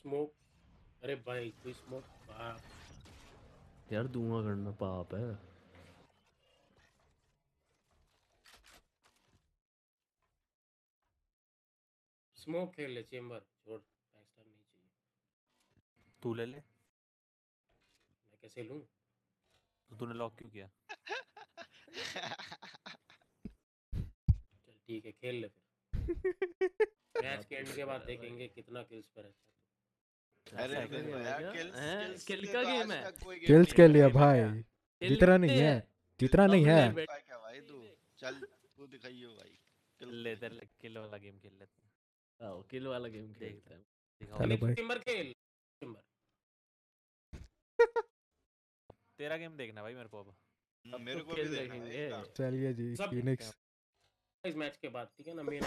Smoke अरे भाई कोई स्मोक बाप। यार धुआँ करना पाप है। स्मोक खेल ले चेंबर छोड़ बैकस्टैब नहीं चाहिए। तू ले ले। मैं कैसे लूँ? तो तूने लॉक क्यों किया? चल ठीक है खेल ले फिर। मैच के एंड के बाद देखेंगे कितना किल्स पर हैं? किल्स के लिए भाई जितना नहीं है जितना नहीं है। तू चल तू दिखाइयो भाई किल ले तेरे ले किल वाला गेम खेल लेते हैं। आओ किल वाला गेम खेलते हैं। चलो भाई। चेंबर खेल चेंबर तेरा गेम देखना भाई मेरे को अब। मेरे तो को भी देखना है। चलिए जी फिनिक्स इस मैच के बाद ठीक है ना? Main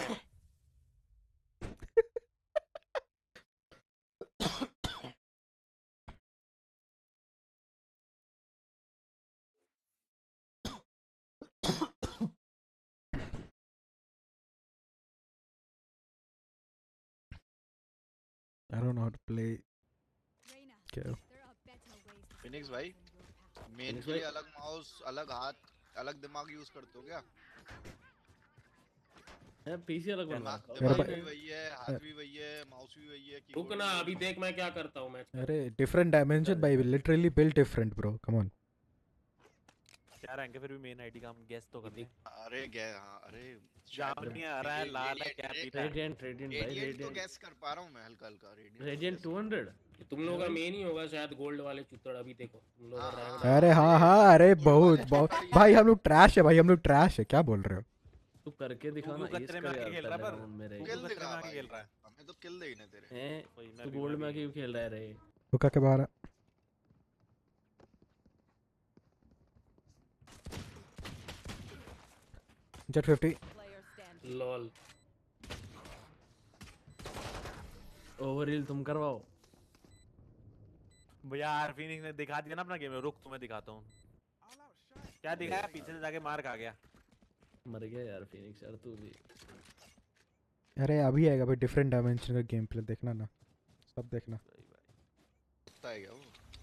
don't know how to play. क्या get भाई, मेन के लिए। अलग माउस अलग हाथ अलग दिमाग यूज़ करते हो क्या है पीसी अलग बनवा दिमाग भी वही है हाथ भी वही है माउस भी वही है रुक keyboard ना अभी। देख मैं क्या करता हूँ मैच अरे डिफरेंट डायमेंशन भाई literally built different bro come on क्या रैंक है फिर भी मेन आईडी का? हम गेस तो कर लें अरे गए हाँ अरे जाम नहीं आ रहा है लाल है क्या पीता है। रेडिएंट रेडिएंट भाई रेडिएंट तो गैस कर पा रहा हूँ मैं हल्का हल्का रेडिएंट रेडिएंट 200 तुम लोगों का मेन ही होगा शायद गोल्ड वाले चुतड़ अभी देखो। तुम लोग हाँ, रैंक हाँ। अरे हाँ हाँ अरे बहुत बहुत। भाई हम लोग ट्रैश है भाई हम लोग ट्रैश है क्या बोल रहे हो? तू करके दिखा ना तू इस कर यार खेल रहा पर। राउंड में रे तू किल दिखा खेल रहा है। हमें तो किल देने तेरे हैं? तू गोल्ड में क्यों खेल रहा है रे। हुक्का के बाहर Jett 50 player standing. Lol overheal तुम करवाओ। भैया यार फिनिक्स ने दिखा दिया ना अपना गेम रुक तुम्हें दिखाता हूँ। क्या दिखाया पीछे से जाके मार खा गया। मर गया यार फिनिक्स यार तू भी। अरे अभी आएगा भाई डिफरेंट डायमेंशन का गेम प्ले देखना ना। सब देखना। भाई। है क्या वो?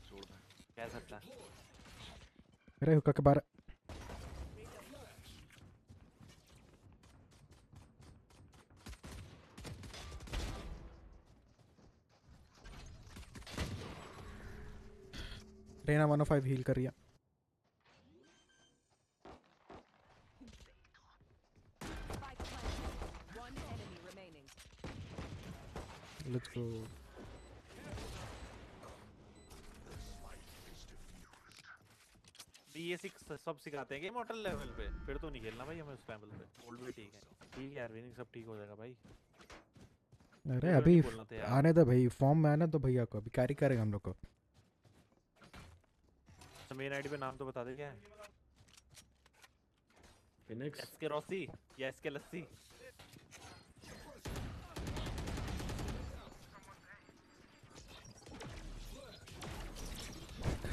छोड़ दे। कह सकता है? अरे हुक्का के बाहर। रेना 105 हील कर ये सिक्स सब सिखाते हैं मॉडल लेवल पे। फिर तो नहीं खेलना भाई हमें उस लेवल पे। गोल्ड भी ठीक है। ठीक है यार विनिंग सब ठीक हो जाएगा भाई। अरे अभी यार। आने दो भाई फॉर्म में आना तो भैया को। अभी कैरी करेगा हम लोग को। तो मेन आईडी पे नाम तो बता दे क्या? है फिनिक्स एस के रॉसी या एस के लस्सी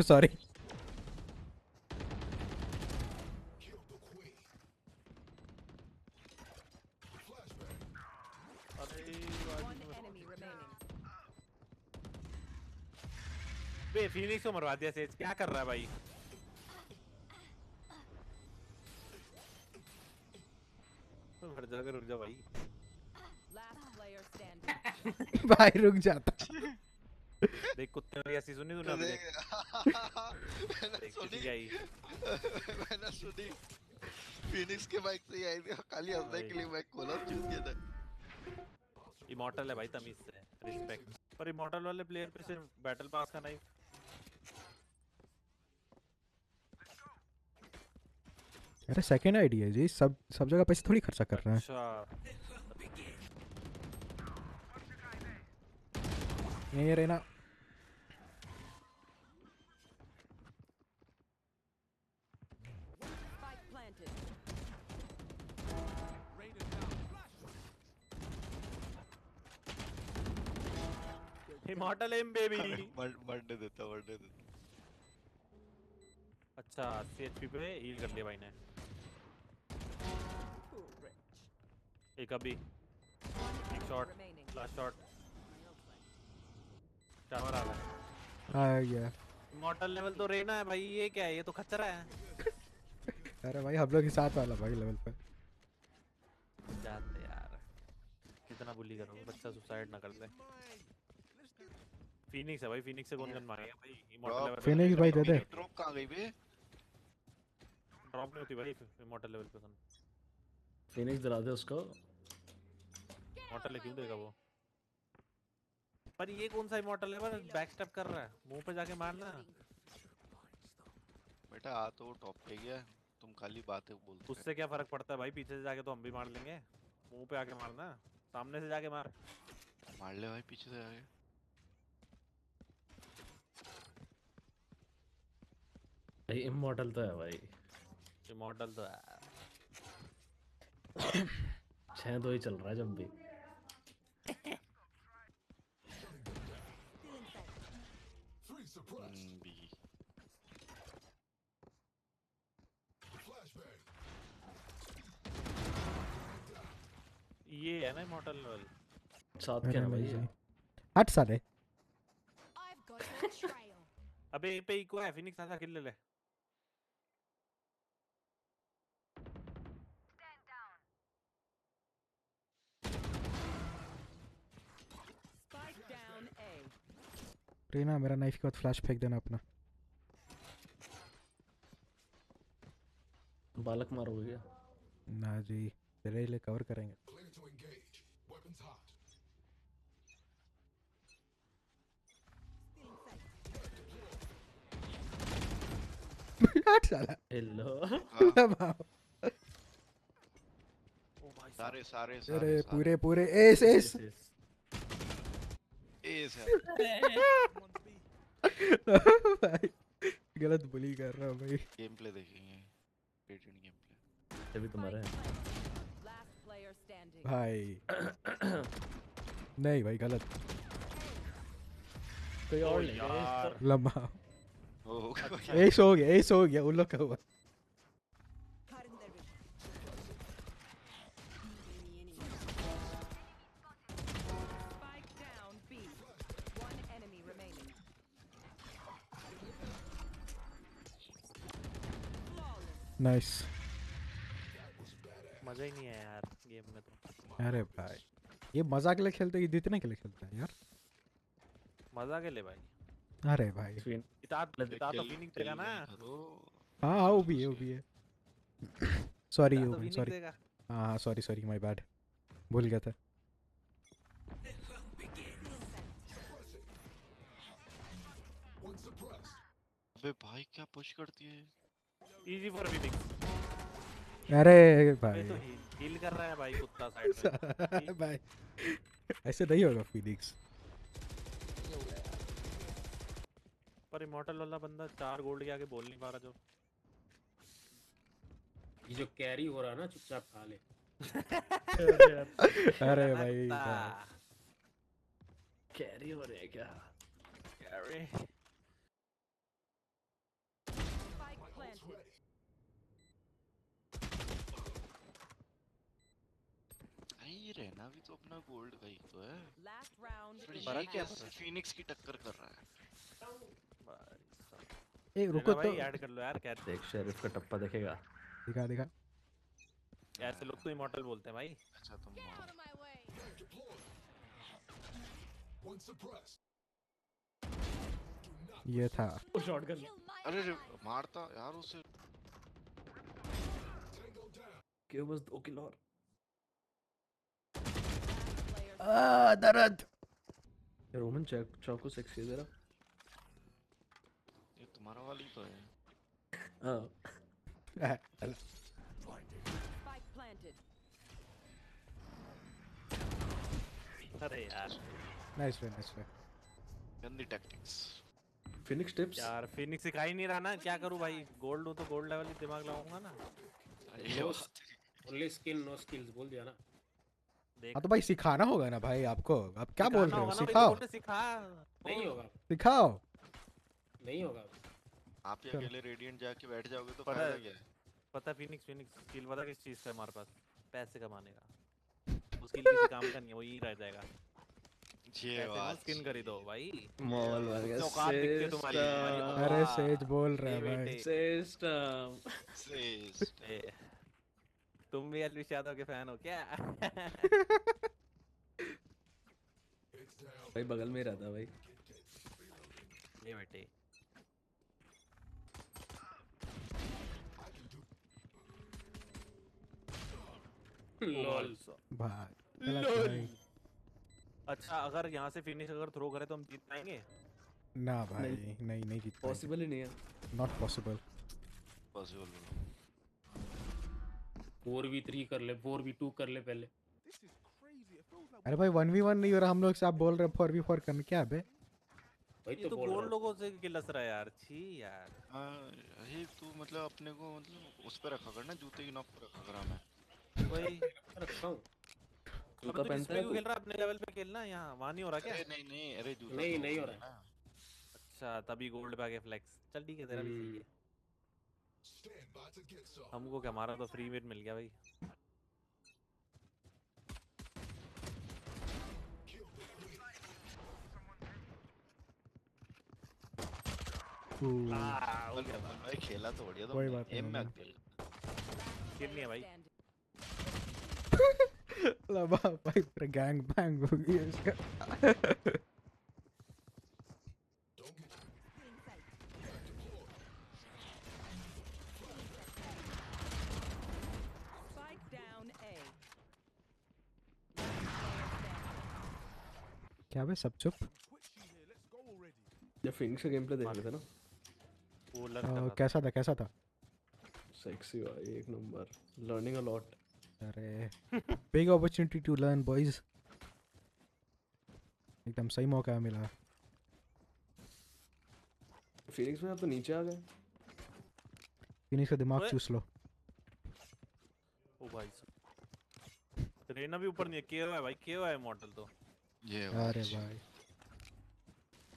सॉरी अरे One enemy remaining. बे को मरवा दिया सेज? क्या कर रहा है भाई? मर जाकर रुक जा भाई. भाई रुक जाता। देख कुत्ते वाली ऐसी सुनी तूने अभी? देख मैंने सुनी। आई। मैंने सुनी। फिनिक्स के माइक से आई थी खाली हंसने के लिए माइक खोला और चूस दिया था। इमॉर्टल है भाई तमीज से रिस्पेक्ट पर इमॉर्टल वाले प्लेयर पे सिर्फ़ बैटल पास का नहीं अरे सेकंड आईडी है जी सब सब जगह पैसे थोड़ी खर्चा कर रहे हैं। अच्छा। ये रहना. इमॉर्टल एम बेबी बर्थडे देता बर्थडे देता। अच्छा 80 एचपी पे हील कर लिया भाई ने। एक अभी। एक शॉट लास्ट शॉट टावर आ गया। आ गया। इमॉर्टल लेवल तो रेना है भाई ये क्या है? ये तो खच्चरा है। अरे भाई हम लोग के साथ वाला भाई लेवल पे। जाते यार। कितना बुली करोगे? बच्चा सुसाइड ना कर ले फिनिक्स है भाई फिनिक्स से कौन गन मांगेगा भाई? इमॉर्टल लेवल Phoenix भाई दे दे। ड्रॉप कहाँ गई बे? ड्रॉप नहीं होती भाई इमॉर्टल लेवल पे सन फिनिक्स दिला दे उसको। इमॉर्टल क्यों देगा वो? पर ये कौन सा इमॉर्टल है? बस बैक स्टेप कर रहा है। मुँह पे जाके मारना। बेटा आ तो टॉप पे गया। तुम खाली बातें बोलते उससे क्या फ़र्क पड़ता है भाई? पीछे से जाके तो हम भी मार लेंगे। मुँह पे आके मारना। सामने से जाके मार। मार ले भाई पीछे से आगे भाई इमोर्टल तो है भाई। इमॉर्टल तो है। छह दो ही चल रहा है जब भी हम्म, बी ये है ना इमॉर्टल लेवल साथ क्या है भाई? हट साले. अबे ये पे इको है फिनिक्स आजा किल ले ले. रीना मेरा नाइफ के बाद फ्लैश फेंक देना अपना बालक मारोगे क्या ना जी तेरे लिए कवर करेंगे साला हेलो दबाओ। सारे सारे अरे सारे पूरे पूरे एस एस एस है भाई गलत बुली कर रहा हूँ भाई गेम प्ले देखेंगे रेडियंट गेम प्ले ये भी तुम्हारा है. भाई नहीं भाई गलत कोई और ले ओ एस हो गया एस हो गया उन लोग का हुआ. नाइस मज़ा ही नहीं है यार गेम में तो अरे भाई ये मज़ा के लिए खेलते हैं जीतने के लिए खेलते हैं यार मज़ा के लिए भाई अरे भाई। इता तो फिनिक्स देगा ना। हाँ हाँ वो भी है वो भी है। सॉरी ओमन फिनिक्स सॉरी हाँ सॉरी सॉरी माय बैड भूल गया था। अबे भाई क्या पुश करती है? इजी फॉर फिनिक्स अरे भाई। तो हील कर रहा है भाई कुत्ता साइड में। भाई ऐसे नहीं होगा फिनिक्स पर इमॉर्टल वाला बंदा चार गोल्ड के आगे बोल नहीं पा रहा जो। ये जो कैरी हो रहा है ना चुपचाप खा ले। अरे भाई कैरी हो रहे हैं क्या. भाई रहना भी तो अपना गोल्ड का ही। तो है ये क्या फिनिक्स की टक्कर कर रहा है। भाई। ए रुको तो। ऐड कर लो यार क्या देख शेरिफ का टप्पा देखेगा। दिखा दिखा। ऐसे लोग तो इमॉर्टल बोलते हैं भाई। अच्छा तुम. ये था। शॉटगन अरे मारता यार उसे। क्यों बस दो किलो और। आ दर्द। रोमन चौक चौको सेक्सी है जरा। तुम्हारा वाली तो है। हाँ अरे यार। नाइस वे नाइस वे गंदी टैक्टिक्स फिनिक्स टिप्स यार फिनिक्स सिखा ही नहीं रहा ना क्या करूँ भाई? गोल्ड हूँ तो गोल्ड लेवल ही दिमाग लगाऊँगा ना। ओनली स्किल नो स्किल्स बोल दिया ना। हाँ तो भाई सिखाना होगा ना भाई आपको। आप क्या बोल रहे हो? तो सिखाओ सिखा। नहीं होगा। सिखाओ। नहीं होगा। आप ही अकेले रेडियंट जाके बैठ जाओगे तो पता फ़ायदा क्या है? पता फिनिक्स फिनिक्स स्किल पता किस चीज़ का है हमारे पास? पैसे कमाने का। वो स्किल किसी काम का नहीं है वो यही रह जाएगा। ये बात स्किन खरीदो भाई। मॉल बन गया औकात दिखती है तुम्हारी अरे सेज बोल रहा है भाई। बेटे। सिस्टम तुम भी अलविश यादव के फ़ैन हो क्या? भाई बगल में रहता भाई। ये बेटे। लॉल भाई लॉल। अच्छा अगर यहाँ से फिनिश अगर थ्रो करे तो हम जीत पाएँगे? ना भाई नहीं। नहीं नहीं जीत पॉसिबल ही नहीं है। Not possible possible four v three कर ले फोर वी टू कर ले पहले। अरे भाई वन वी वन नहीं हो रहा हम लोग से आप बोल रहे हैं फोर वी फोर करने क्या बे? वही तो तो बोल लोगों से गिलस रहा यार छी यार। हाँ ये तू मतलब अपने को मतलब उस पे रखा कर ना जूते की नॉक पे रखा कर हमें वही रखा हूँ जूता तो पहनता है खेल रहा अपने लेवल पे खेलना यहाँ? वहाँ नहीं हो रहा क्या? नहीं नहीं अरे जूता नहीं, तो नहीं हो रहा। अच्छा तभी गोल्ड पे आके फ्लेक्स चल ठीक है तेरा भी सही है। हमको क्या हमारा तो फ्री में मिल गया भाई। भाई। खेला तो बढ़िया कोई बात नहीं, एम में होगा। खेल। किल नहीं है भाई Standing. लबा भाई पूरा गैंग बैंग हो गया इसका Spike down A. Last player standing. क्या बे सब चुप जब फिनिक्स का गेम प्ले देख रहे थे ना वो था कैसा था कैसा था सेक्सी भाई एक नंबर लर्निंग अ लॉट अरे big opportunity to learn boys एकदम सही मौका मिला। फिनिक्स में आप तो नीचे आ गए। फिनिश का दिमाग चूस लो। ओ भाई रेना भी ऊपर नहीं है। केओ है भाई। केओ है मॉडल तो। ये अरे भाई।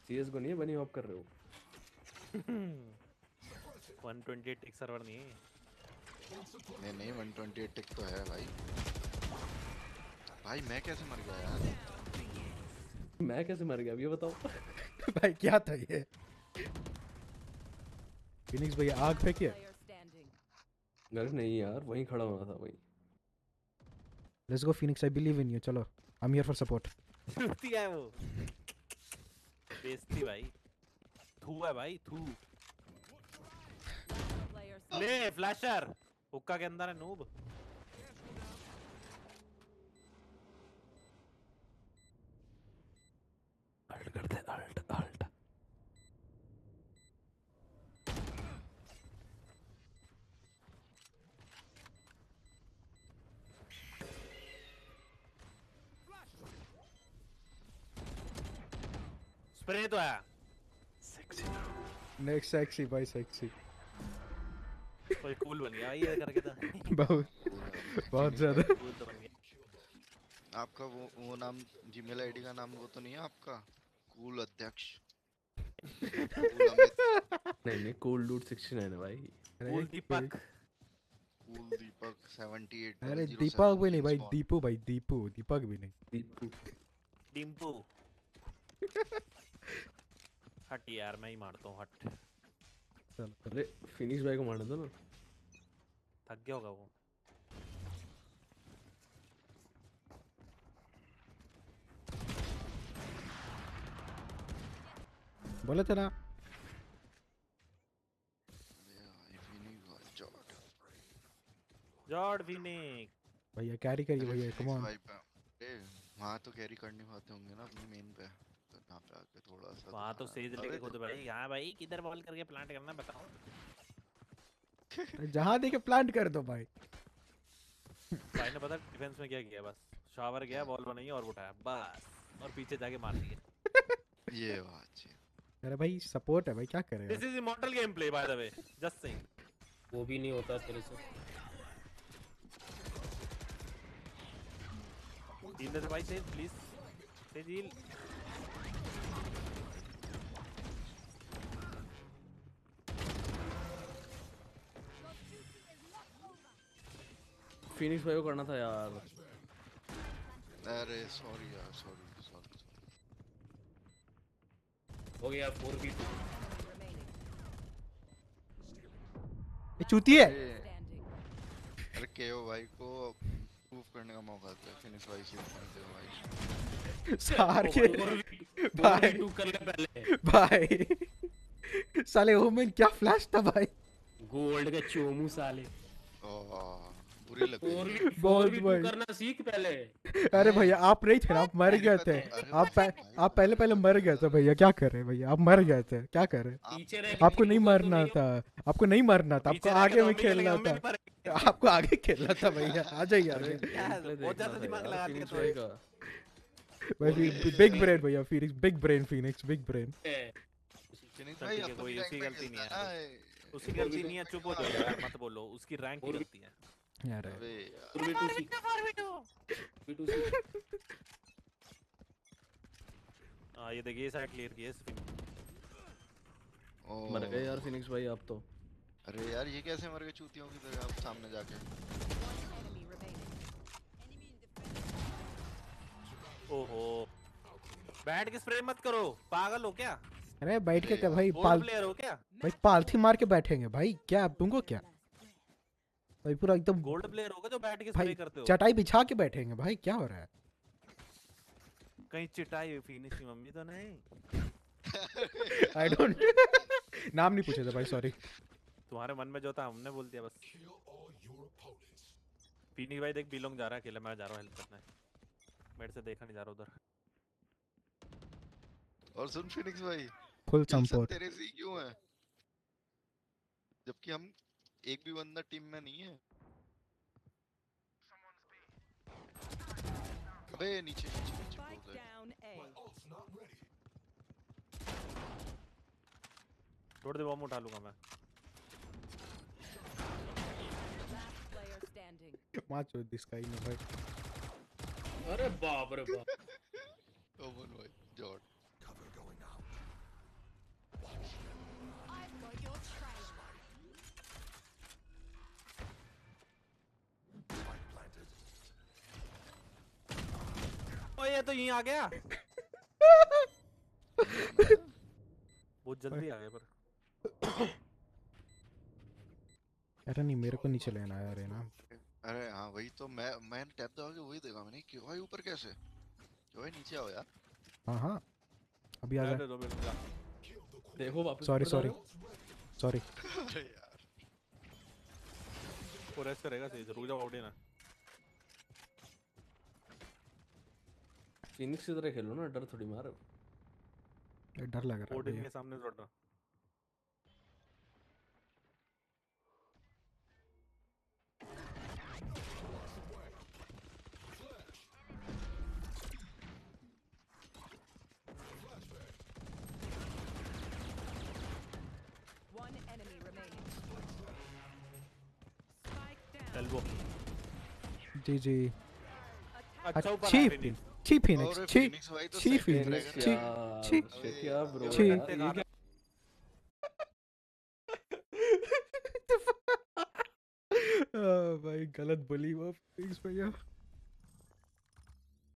सीएस को नहीं है बनी ऑफ़ कर रहे हो। 128 टिक सर्वर नहीं है। नहीं नहीं 128 टिक तो है भाई। भाई मैं कैसे मर गया यार? मैं कैसे मर गया? अब ये बताओ। भाई क्या था ये? फिनिक्स भैया आग Player standing. अरे नहीं यार वहीं खड़ा होना था वहीं। Let's go Phoenix I believe in you चलो। I am here for support बेइज्जती है वो। बेइज्जती भाई। थू है भाई थू. ले फ्लैशर हुक्का के अंदर है नूब। अल्ट कर दे अल्ट अल्ट। स्प्रे तो है। नेक्स्ट सेक्सी भाई सेक्सी कोई कूल बन गया ये करके तो बहुत बहुत ज़्यादा आपका वो वो नाम जीमेल आईडी का नाम वो तो नहीं है आपका? कूल अध्यक्ष। नहीं नहीं कूल डूड 69 है भाई। कूल दीपक कूल दीपक 78 अरे दीपक भी नहीं भाई दीपू भाई दीपू दीपक भी नहीं। दीपू डिम्पू हट यार मैं ही मारता हूँ हट। चलो अरे फिनिक्स भाई को मारने दो ना। थक गया होगा वो बोले थे ना जॉर्ड फिनिक्स भैया कैरी करिए भैया कम ऑन वहाँ तो कैरी करने पाते होंगे ना अपनी मेन पे। तो यहाँ पे आके थोड़ा सा वहाँ तो। सेज लेके तो खुद भाई हाँ भाई किधर बॉल करके प्लांट करना बताओ। जहाँ देखे प्लांट कर दो भाई। भाई ने पता डिफेंस में क्या किया बस। शावर गया बॉल बनाई और उठाया बस। और पीछे जाके मार दिया। ये बात है अरे भाई सपोर्ट है भाई क्या करे this is immortal game play by the way just saying वो भी नहीं होता तेरे से। दे भाई सेज प्लीज़ सेज फिनिक्स भाई को करना था यार। अरे सॉरी यार सॉरी सॉरी हो गया फोर बी टू remaining. ये चूती है? अरे केओ भाई को प्रूव करने का मौका दे फिनिक्स भाई से मानते हो भाई। सार के भाई। टू कर ले पहले। भाई। साले ओमेन क्या फ्लैश था भाई। गोल्ड के चोमू साले। बुरी लग बहुत भाई। करना सीख पहले। अरे भैया आप नहीं थे आप मर गए थे। तो- आप आप पहले पहले मर गए थे भैया क्या कर रहे हैं भैया? आप मर गए थे क्या कर रहे पीछे आपको नहीं मरना था आपको नहीं मरना था आपको आगे में खेलना था। आपको आगे खेलना था भैया आ जाइए आगे। बहुत ज़्यादा दिमाग लगा दिया तो। भाई बिग ब्रेन भैया Phoenix big brain Phoenix big brain Phoenix भाई तो कोई उसकी गलती नहीं है। उसकी गलती नहीं है चुप हो जाओ यार मत बोलो उसकी रैंक की गलती है। यार अबे यार फोर बी टू सीख बी टू सीख हाँ ये देखिए ये साइड क्लियर की है इस मर गए यार फिनिक्स भाई आप तो। अरे यार ये कैसे मर गए चूतियों की तरह आप सामने जाके? ओहो। बैठ के स्प्रे मत करो। पागल हो क्या? अरे बैठ के क्या भाई पाल प्लेयर हो क्या? भाई पालथी मार के बैठेंगे भाई। क्या तुमको क्या? भाई पूरा एकदम गोल्ड प्लेयर होगा जो बैठ के स्प्रे करते हो। चटाई बिछा के बैठेंगे भाई क्या हो रहा है? कहीं चिटाई फिनिश की मम्मी तो नहीं। आई डोंट नाम नहीं पूछे थे भाई सॉरी तुम्हारे मन में जो था हमने बोल दिया बस। पीनी भाई देख बिलोंग जा रहा है अकेला मैं जा रहा हूँ हेल्प करने। मेरे से देखा नहीं जा रहा उधर। और सुन फिनिक्स भाई फुल सपोर्ट तेरे से क्यों है? जबकि हम एक भी बंदा टीम में नहीं है। अबे नीचे नीचे नीचे है। छोड़ दे बॉम्ब उठा लूँगा मैं. मार चो दिस गाय ने भाई। अरे बाप रे बाप। ओमन भाई जॉर्ड ये तो यहीं आ गया। बहुत जल्दी आ गया पर। अरे नहीं मेरे को नीचे लेना है अरे ना। अरे हाँ वही तो मैं मैं टैप दबा के वही देखा मैंने क्यों भाई ऊपर कैसे? क्यों भाई नीचे आओ यार। हाँ हाँ। अभी आ जा। देखो वापस सॉरी सॉरी सॉरी अरे यार। वो रेस्ट करेगा सही से। रुक जाओ आउट ना। फिनिक्स की तरह खेलो ना डर थोड़ी मारो। डर लग रहा है। ओडिन के सामने लौट रहा One enemy remaining. Spike down. जी जी अच्छा अच्छी छी फिनिक्स छी छी फिनिक्स छी छी क्या ब्रो छी। भाई गलत बोली वो फिनिक्स भैया